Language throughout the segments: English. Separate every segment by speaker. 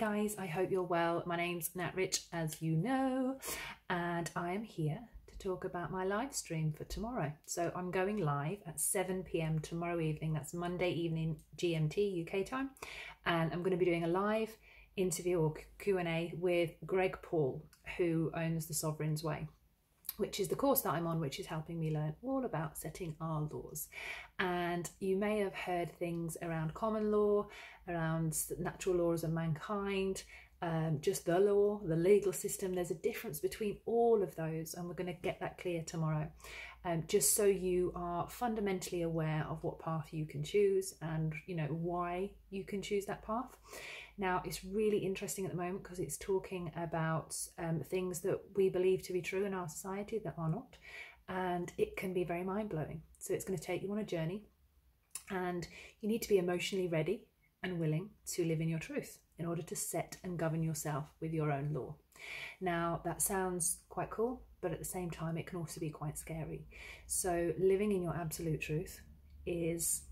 Speaker 1: Guys, I hope you're well. My name's Nat Rich, as you know, and I am here to talk about my live stream for tomorrow. So I'm going live at 7 p.m. tomorrow evening. That's Monday evening GMT UK time, and I'm going to be doing a live interview or Q&A with Greg Paul, who owns the Sovereign's Way which is the course that I'm on, which is helping me learn all about setting our laws. And you may have heard things around common law, around natural laws of mankind, um, just the law, the legal system. There's a difference between all of those, and we're going to get that clear tomorrow. Um, just so you are fundamentally aware of what path you can choose and you know why you can choose that path. Now, it's really interesting at the moment because it's talking about um, things that we believe to be true in our society that are not, and it can be very mind blowing. So, it's going to take you on a journey, and you need to be emotionally ready and willing to live in your truth in order to set and govern yourself with your own law. Now, that sounds quite cool, but at the same time, it can also be quite scary. So, living in your absolute truth is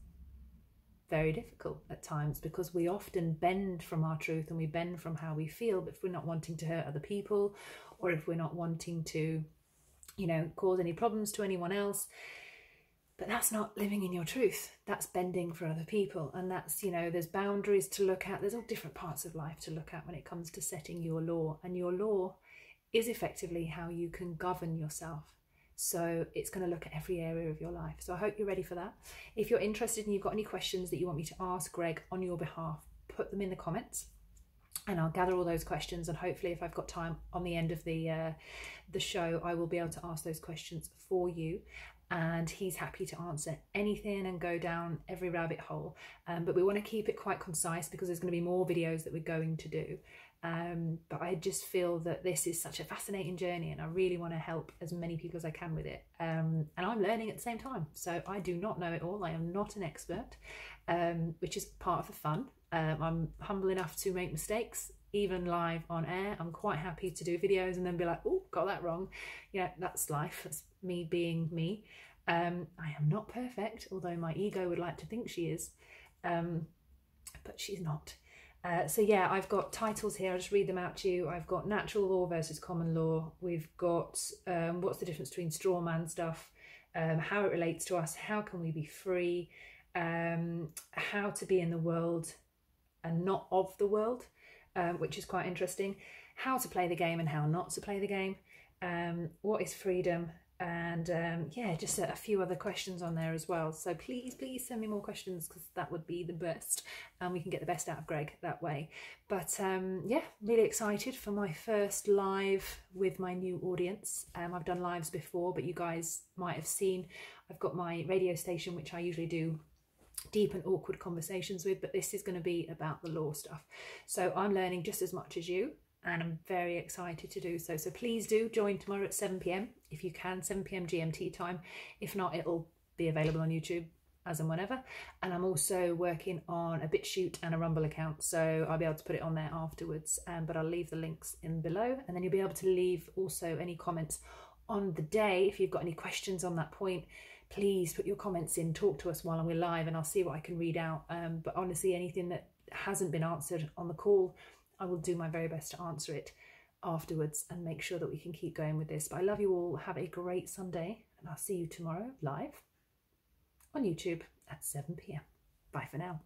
Speaker 1: very difficult at times because we often bend from our truth and we bend from how we feel. If we're not wanting to hurt other people or if we're not wanting to you know cause any problems to anyone else but that's not living in your truth. That's bending for other people. And that's you know there's boundaries to look at. There's all different parts of life to look at when it comes to setting your law. And your law is effectively how you can govern yourself so it's going to look at every area of your life. So I hope you're ready for that. If you're interested and you've got any questions that you want me to ask Greg on your behalf, put them in the comments and I'll gather all those questions and hopefully if I've got time on the end of the uh, the show I will be able to ask those questions for you and he's happy to answer anything and go down every rabbit hole um, but we want to keep it quite concise because there's going to be more videos that we're going to do um, but I just feel that this is such a fascinating journey and I really want to help as many people as I can with it. Um, and I'm learning at the same time. So I do not know it all. I am not an expert, um, which is part of the fun. Um, I'm humble enough to make mistakes, even live on air. I'm quite happy to do videos and then be like, oh, got that wrong. Yeah, that's life. That's me being me. Um, I am not perfect, although my ego would like to think she is. Um, but she's not. Uh, so yeah, I've got titles here. I'll just read them out to you. I've got natural law versus common law. We've got um, what's the difference between straw man stuff, um, how it relates to us, how can we be free, um, how to be in the world and not of the world, um, which is quite interesting, how to play the game and how not to play the game, um, what is freedom, and um, yeah, just a, a, few other questions on there as well. So please, please send me more questions because that would be the best, and we can get the best out of Greg that way. But um, yeah, really excited for my first live with my new audience. Um, I've done lives before, but you guys might have seen I've got my radio station, which I usually do deep and awkward conversations with, but this is going to be about the law stuff. So I'm learning just as much as you and I'm very excited to do so. So please do join tomorrow at 7 pm if you can, 7 pm GMT time. If not, it'll be available on YouTube as and whenever. And I'm also working on a BitChute and a Rumble account, so I'll be able to put it on there afterwards. Um, but I'll leave the links in below, and then you'll be able to leave also any comments on the day if you've got any questions on that point. Please put your comments in, talk to us while we're live, and I'll see what I can read out. Um, but honestly, anything that hasn't been answered on the call, I will do my very best to answer it afterwards and make sure that we can keep going with this. But I love you all. Have a great Sunday, and I'll see you tomorrow live on YouTube at 7 pm. Bye for now.